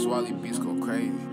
Swally beats go crazy.